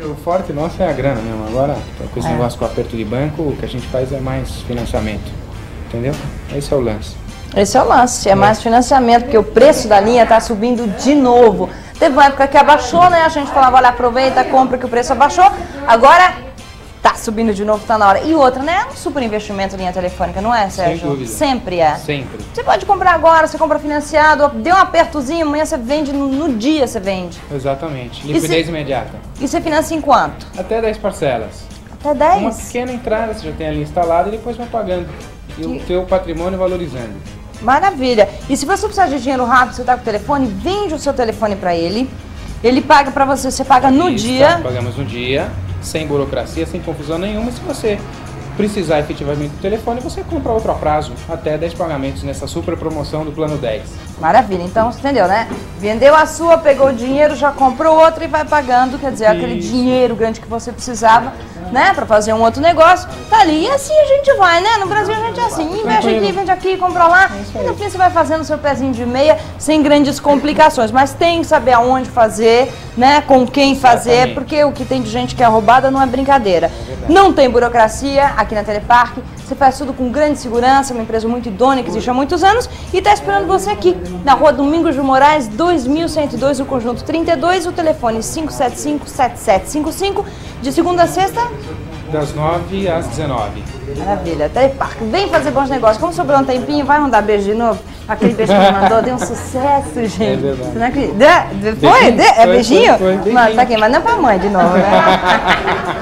O forte nosso é a grana mesmo. Agora, com esse É. negócio com aperto de banco, o que a gente faz é mais financiamento. Entendeu? Esse é o lance. Esse é o lance, é mais financiamento, porque o preço da linha está subindo de novo. Teve uma época que abaixou, né? A gente falava, olha, aproveita, compra que o preço abaixou. Agora tá subindo de novo, tá na hora. E outra, né? É um super investimento linha telefônica, não é, Sérgio? dúvida. Sempre é. Sempre. Você pode comprar agora, você compra financiado, deu um apertozinho, amanhã você vende, no, no dia você vende. Exatamente. E Liquidez se- imediata. E você financia em quanto? Até 10 parcelas. Até 10? Uma pequena entrada, você já tem ali instalada e depois vai pagando. E o Que- teu patrimônio valorizando. Maravilha. E se você precisar de dinheiro rápido, você tá com o telefone, vende o seu telefone para ele. Ele paga para você, você paga no Isso, dia. Pagamos no dia, sem burocracia, sem confusão nenhuma. Se você precisar efetivamente do telefone, você compra outro a prazo, até 10 pagamentos nessa super promoção do plano 10. Maravilha. Então, você entendeu, né? Vendeu a sua, pegou o dinheiro, já comprou outra e vai pagando, quer dizer, aquele Isso. dinheiro grande que você precisava, né, para fazer um outro negócio, tá ali. E assim a gente vai, né? No Brasil a gente é assim, investe aqui, vende aqui, compra lá, isso e no fim você vai fazendo o seu pezinho de meia sem grandes complicações, mas tem que saber aonde fazer, né, com quem fazer, Exatamente. porque o que tem de gente que é roubada não é brincadeira. não tem burocracia aqui na Telepark, você faz tudo com grande segurança, uma empresa muito idônea que existe há muitos anos e está esperando você aqui, na rua Domingos de Moraes, 2102, o conjunto 32, o telefone 575-7755, de segunda a sexta. Das 9 às 19. Maravilha, Telepark, vem fazer bons negócios. Como sobrou um tempinho, vai mandar beijo de novo? Aquele beijo que me mandou deu um sucesso, gente. É verdade. Você não acredita? Foi? Beijinho? É Foi, beijinho? foi, foi, Mano, beijinho. tá aqui, mas não pra mãe de novo, né?